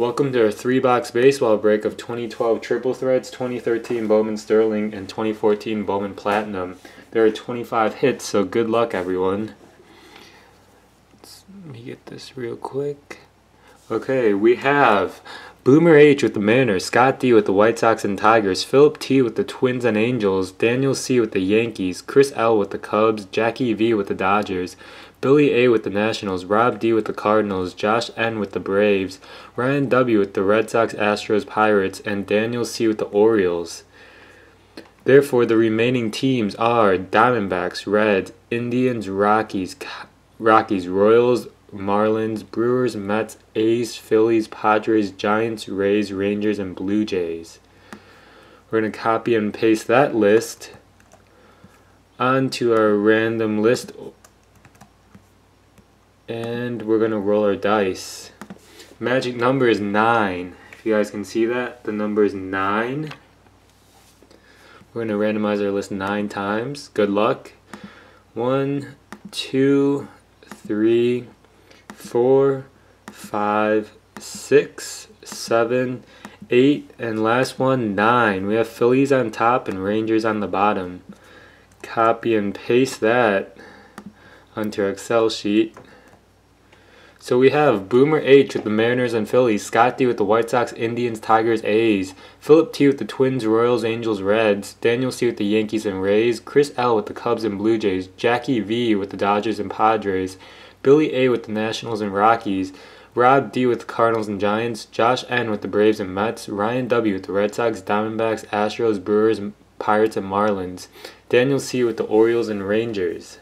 Welcome to our three box baseball break of 2012 Triple Threads, 2013 Bowman Sterling, and 2014 Bowman Platinum. There are 25 hits, so good luck, everyone. Let's, let me get this real quick. Okay, we have Boomer H with the Mariners, Scott D with the White Sox and Tigers, Philip T with the Twins and Angels, Daniel C with the Yankees, Chris L with the Cubs, Jackie V with the Dodgers, Billy A with the Nationals, Rob D with the Cardinals, Josh N with the Braves, Ryan W with the Red Sox, Astros, Pirates, and Daniel C with the Orioles. Therefore, the remaining teams are Diamondbacks, Reds, Indians, Rockies, Rockies, Royals, Marlins, Brewers, Mets, A's, Phillies, Padres, Giants, Rays, Rangers, and Blue Jays. We're going to copy and paste that list onto our random list and we're to roll our dice. Magic number is 9. If you guys can see that, the number is 9. We're to randomize our list 9 times. Good luck. One, two, three four, five, six, seven, eight, and last one, nine. We have Phillies on top and Rangers on the bottom. Copy and paste that onto our Excel sheet. So we have Boomer H with the Mariners and Phillies, Scott D with the White Sox, Indians, Tigers, A's, Philip T with the Twins, Royals, Angels, Reds, Daniel C with the Yankees and Rays, Chris L with the Cubs and Blue Jays, Jackie V with the Dodgers and Padres, Billy A with the Nationals and Rockies, Rob D with the Cardinals and Giants, Josh N with the Braves and Mets, Ryan W with the Red Sox, Diamondbacks, Astros, Brewers, Pirates, and Marlins, Daniel C with the Orioles and Rangers.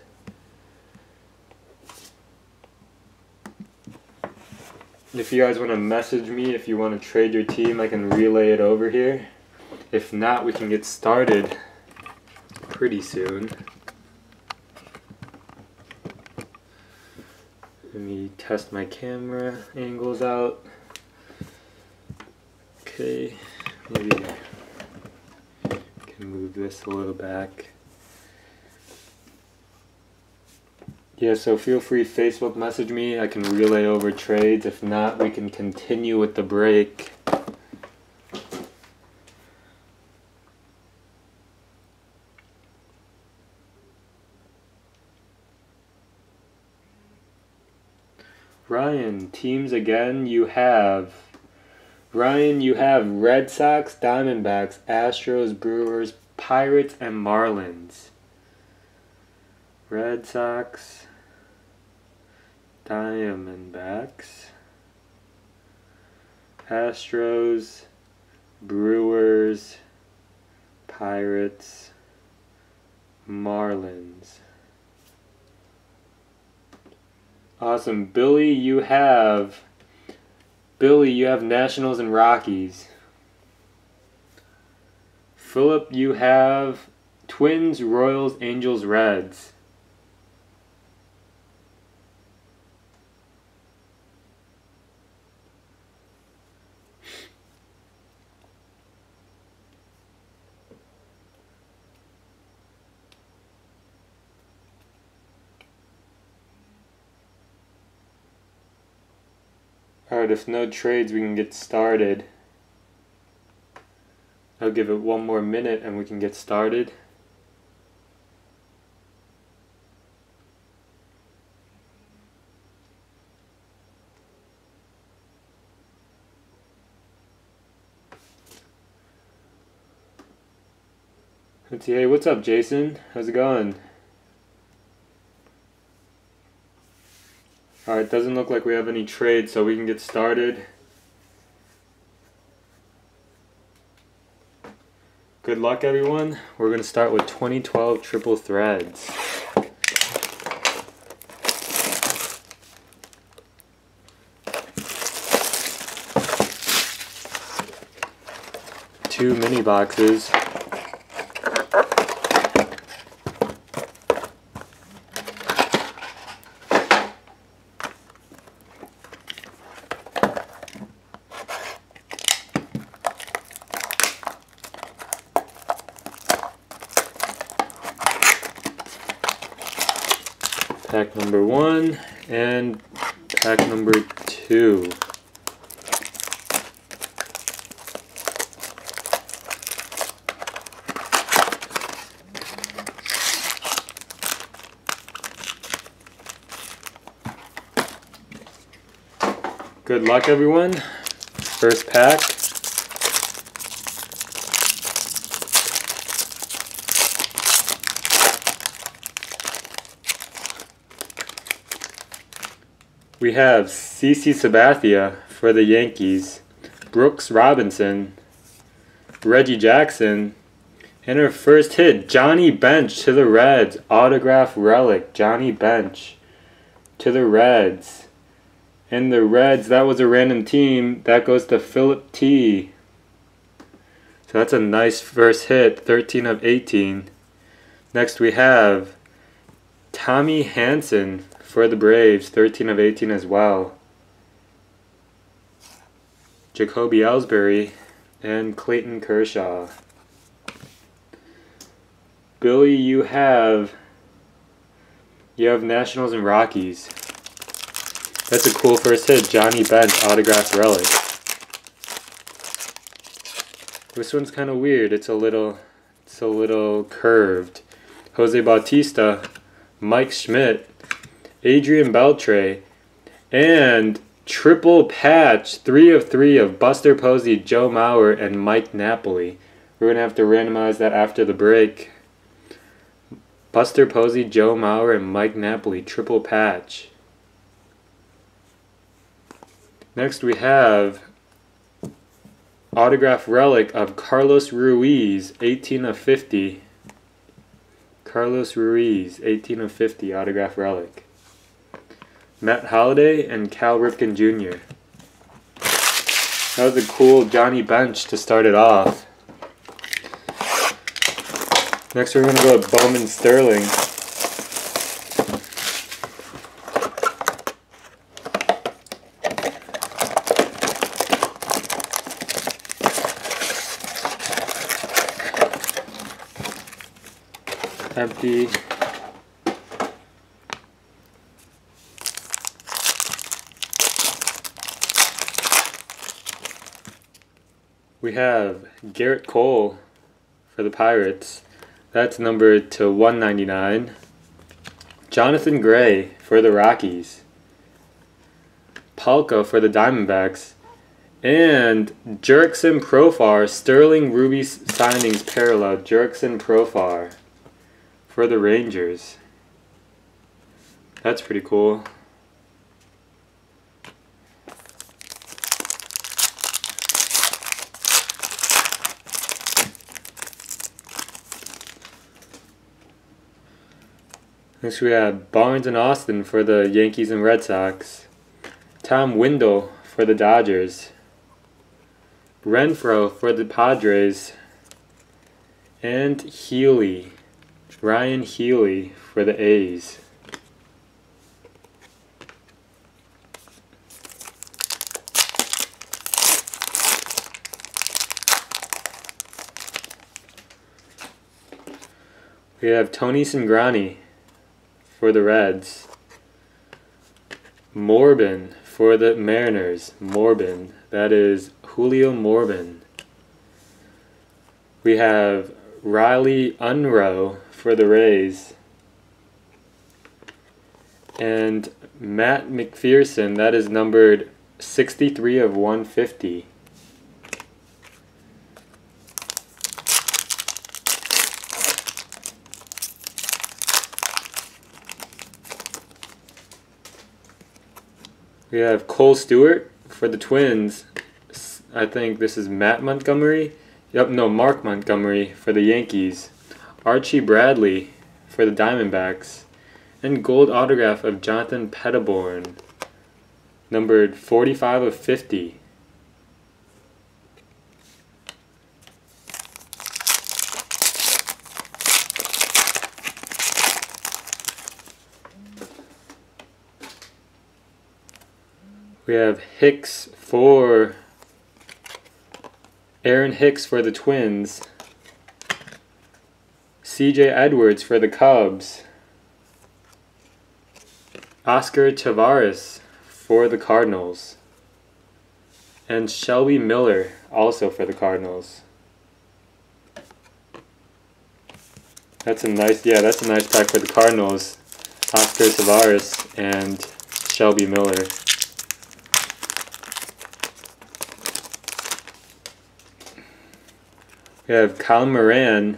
If you guys want to message me, if you want to trade your team, I can relay it over here. If not, we can get started pretty soon. Let me test my camera angles out. Okay, maybe I can move this a little back. Yeah, so feel free Facebook message me. I can relay over trades. If not, we can continue with the break. Ryan, teams again, you have. Ryan, you have Red Sox, Diamondbacks, Astros, Brewers, Pirates, and Marlins. Red Sox, Diamondbacks, Astros, Brewers, Pirates, Marlins. Awesome. Billy, you have Billy, you have Nationals and Rockies. Philip, you have Twins, Royals, Angels, Reds. Alright, if no trades, we can get started. I'll give it one more minute and we can get started. Let's see, hey, what's up, Jason? How's it going? Alright, doesn't look like we have any trades, so we can get started. Good luck, everyone. We're going to start with 2012 Triple Threads. Two mini boxes. pack number two. Good luck everyone. First pack. We have CC Sabathia for the Yankees, Brooks Robinson, Reggie Jackson, and her first hit, Johnny Bench to the Reds, autograph relic, Johnny Bench to the Reds. And the Reds, that was a random team. That goes to Philip T. So that's a nice first hit, 13 of 18. Next we have Tommy Hanson for the Braves, 13 of 18 as well. Jacoby Ellsbury and Clayton Kershaw. Billy, you have you have Nationals and Rockies. That's a cool first hit. Johnny Bench autographed relic. This one's kind of weird. It's a little it's a little curved. Jose Bautista, Mike Schmidt, Adrian Beltre, and triple patch, three of three of Buster Posey, Joe Mauer, and Mike Napoli. We're going to have to randomize that after the break. Buster Posey, Joe Mauer, and Mike Napoli, triple patch. Next we have autograph relic of Carlos Ruiz, 18 of 50. Carlos Ruiz, 18 of 50, autograph relic. Matt Holliday and Cal Ripken Jr. That was a cool Johnny Bench to start it off. Next we're going to go with Bowman Sterling. Empty. Have Gerrit Cole for the Pirates. That's numbered to 199. Jonathan Gray for the Rockies. Palka for the Diamondbacks. And Jurickson Profar, Sterling Ruby signings parallel. Jurickson Profar for the Rangers. That's pretty cool. Next we have Barnes and Austin for the Yankees and Red Sox. Tom Windle for the Dodgers. Renfroe for the Padres. And Healy. Ryon Healy for the A's. We have Tony Cingrani for the Reds. Morban for the Mariners. Morban. That is Julio Morban. We have Riley Unroe for the Rays. And Matt McPhearson, that is numbered 63 of 150. We have Kohl Stewart for the Twins. I think this is Matt Montgomery. Yep, no, Mark Montgomery for the Yankees. Archie Bradley for the Diamondbacks. And gold autograph of Jonathan Pettibone, numbered 45 of 50. We have Hicks for Aaron Hicks for the Twins. CJ Edwards for the Cubs. Oscar Taveras for the Cardinals. And Shelby Miller also for the Cardinals. That's a nice, yeah, that's a nice pack for the Cardinals. Oscar Taveras and Shelby Miller. We have Colin Moran,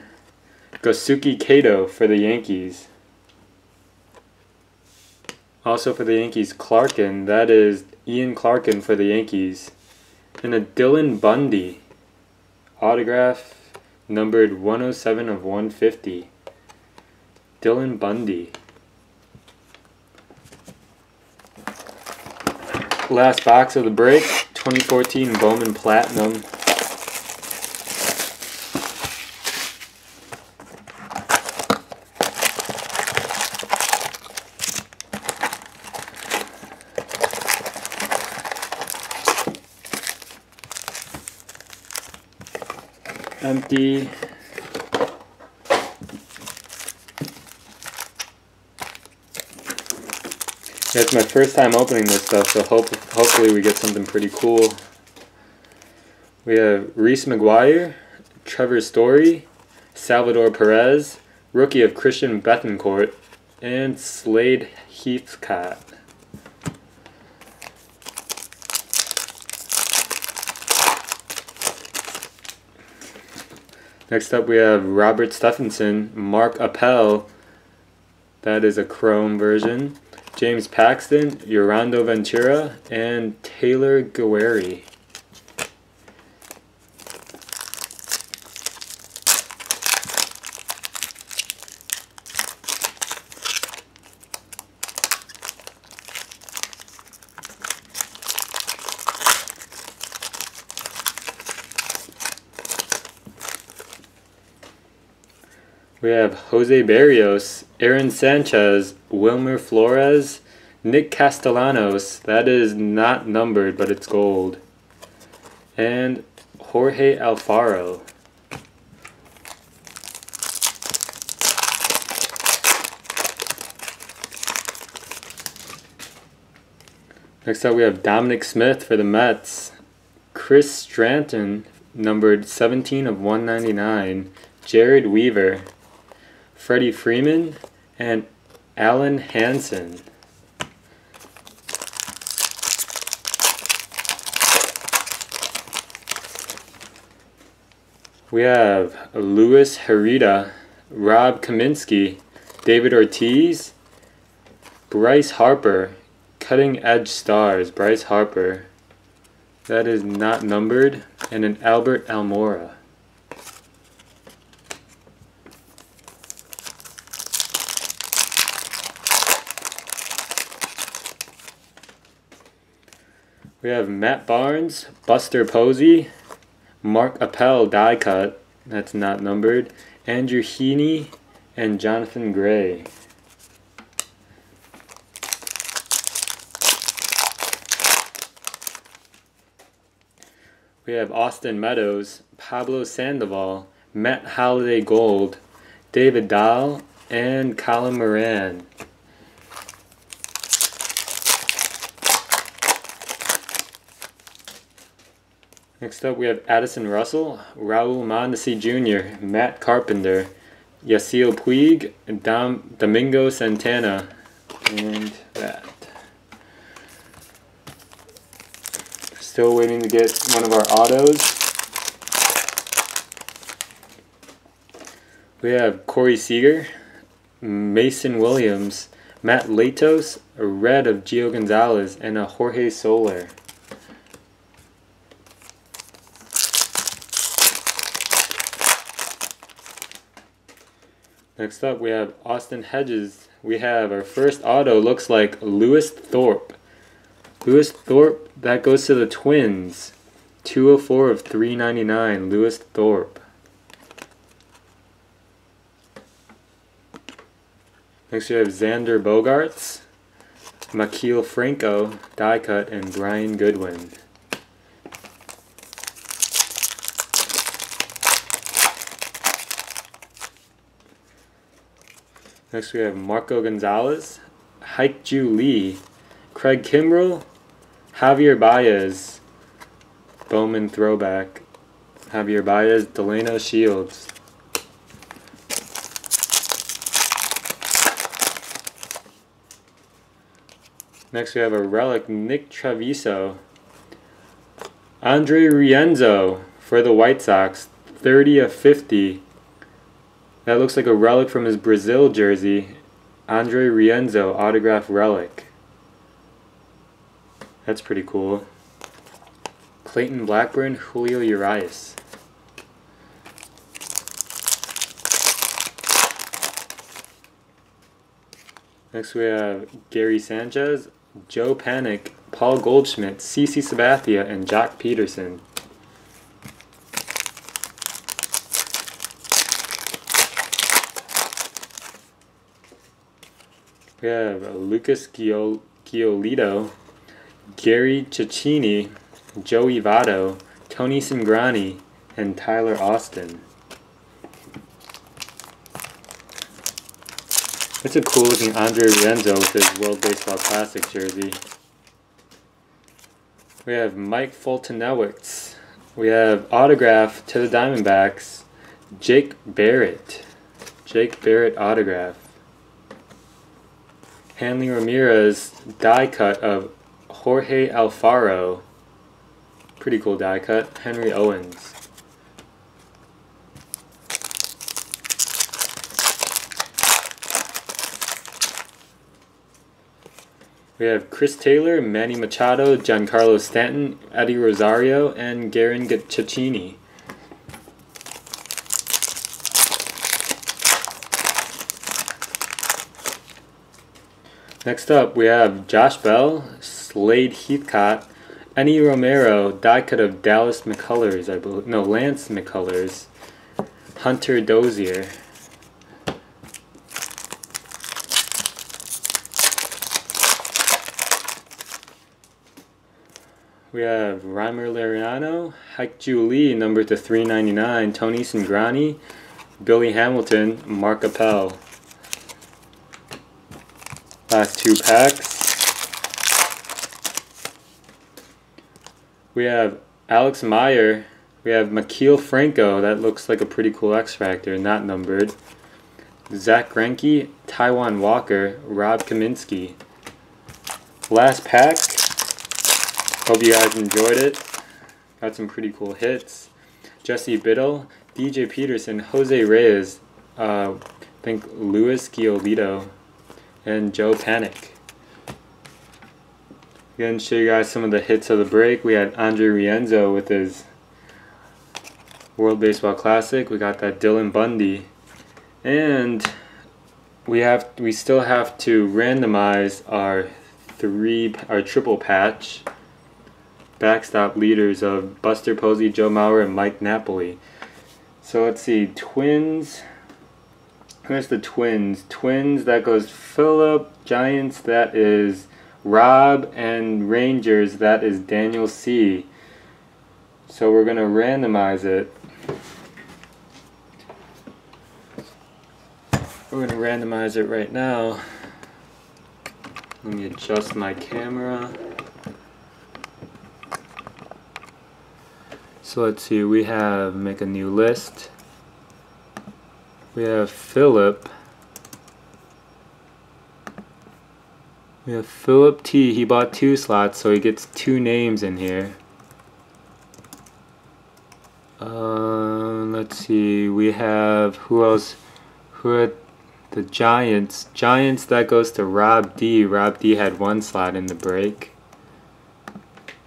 Gosuke Katoh for the Yankees. Also for the Yankees, Clarkin. That is Ian Clarkin for the Yankees. And a Dylan Bundy. Autograph numbered 107 of 150. Dylan Bundy. Last box of the break 2014 Bowman Platinum. Empty. It's my first time opening this stuff, so hope hopefully we get something pretty cool. We have Reese McGuire, Trevor Story, Salvador Perez, rookie of Christian Bethancourt, and Slade Heathcott. Next up we have Robert Stephenson, Mark Appel, that is a Chrome version, James Paxton, Yolando Ventura, and Taylor Guerrieri. We have Jose Berrios, Aaron Sanchez, Wilmer Flores, Nick Castellanos. That is not numbered, but it's gold. And Jorge Alfaro. Next up, we have Dominic Smith for the Mets. Chris Stratton, numbered 17 of 199. Jered Weaver. Freddie Freeman, and Alen Hanson. We have Luis Herrera, Rob Kaminsky, David Ortiz, Bryce Harper, Cutting Edge Stars, Bryce Harper. That is not numbered, and an Albert Almora. We have Matt Barnes, Buster Posey, Mark Appel die cut, that's not numbered, Andrew Heaney, and Jonathan Gray. We have Austin Meadows, Pablo Sandoval, Matt Holliday Gold, David Dahl, and Colin Moran. Next up, we have Addison Russell, Raul Mondesi Jr., Matt Carpenter, Yasiel Puig, Dom, Domingo Santana, and that. Still waiting to get one of our autos. We have Corey Seager, Mason Williams, Matt Latos, a red of Gio Gonzalez, and a Jorge Soler. Next up, we have Austin Hedges. We have our first auto, looks like Lewis Thorpe. Lewis Thorpe, that goes to the Twins. 204 of 399, Lewis Thorpe. Next we have Xander Bogaerts, Maikel Franco, die cut, and Brian Goodwin. Next we have Marco Gonzalez, Hyuk-Joo Lee, Craig Kimbrel, Javier Baez, Bowman throwback, Javier Baez, Delano Shields. Next we have a relic, Nick Treviso, Andre Rienzo for the White Sox, 30 of 50. That looks like a relic from his Brazil jersey. Andre Rienzo autograph relic. That's pretty cool. Clayton Blackburn, Julio Urias. Next we have Gary Sanchez, Joe Panik, Paul Goldschmidt, CC Sabathia, and Joc Pederson. We have Lucas Giolito, Garin Cecchini, Joey Votto, Tony Cingrani, and Tyler Austin. It's a cool looking Andre Rienzo with his World Baseball Classic jersey. We have Mike Foltynewicz. We have autograph to the Diamondbacks, Jake Barrett. Jake Barrett autograph. Hanley Ramirez die cut of Jorge Alfaro. Pretty cool die cut. Henry Owens. We have Chris Taylor, Manny Machado, Giancarlo Stanton, Eddie Rosario, and Garin Cecchini. Next up, we have Josh Bell, Slade Heathcott, Enny Romero, die cut of Dallas McCullers, I believe. No, Lance McCullers, Hunter Dozier. We have Reimer Laureano, Hyuk-Joo Lee, number to 399, Tony Cingrani, Billy Hamilton, Mark Appel. Last two packs. We have Alex Meyer. We have Maikel Franco. That looks like a pretty cool X Factor, not numbered. Zack Greinke, Taijuan Walker, Rob Kaminsky. Last pack. Hope you guys enjoyed it. Got some pretty cool hits. Jesse Biddle, DJ Peterson, Jose Reyes, uh, I think Luis Giolito, and Joe Panik. Again, show you guys some of the hits of the break. We had Andre Rienzo with his World Baseball Classic. We got that Dylan Bundy. And we have we still have to randomize our three our triple patch backstop leaders of Buster Posey, Joe Mauer, and Mike Napoli. So let's see, Twins. Where's the Twins? Twins, that goes Philip. Giants, that is Rob. And Rangers, that is Daniel C. So we're going to randomize it. We're going to randomize it right now. Let me adjust my camera. So let's see, we have make a new list. We have Philip. We have Philip T. He bought two slots, so he gets two names in here. Um, let's see, we have, who else? Who had the Giants? Giants, that goes to Rob D. Rob D had one slot in the break.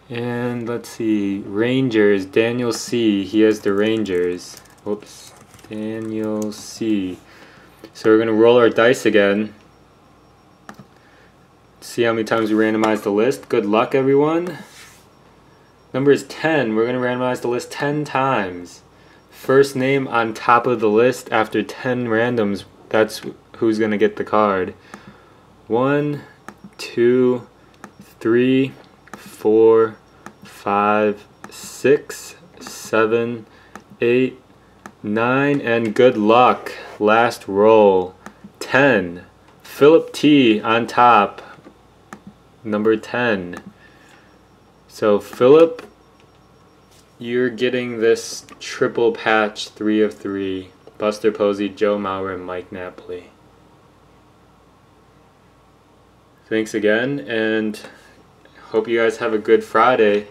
And let's see, Rangers, Daniel C. He has the Rangers. Whoops, Daniel C. So we're going to roll our dice again. See how many times we randomize the list. Good luck, everyone. Number is 10. We're going to randomize the list 10 times. First name on top of the list after 10 randoms, that's who's going to get the card. One, two, three, four, five, six, seven, eight, nine, and good luck. Last roll. Ten. Philip T on top. Number 10. So Philip, you're getting this triple patch 3 of 3. Buster Posey, Joe Mauer, and Mike Napoli. Thanks again, and hope you guys have a good Friday.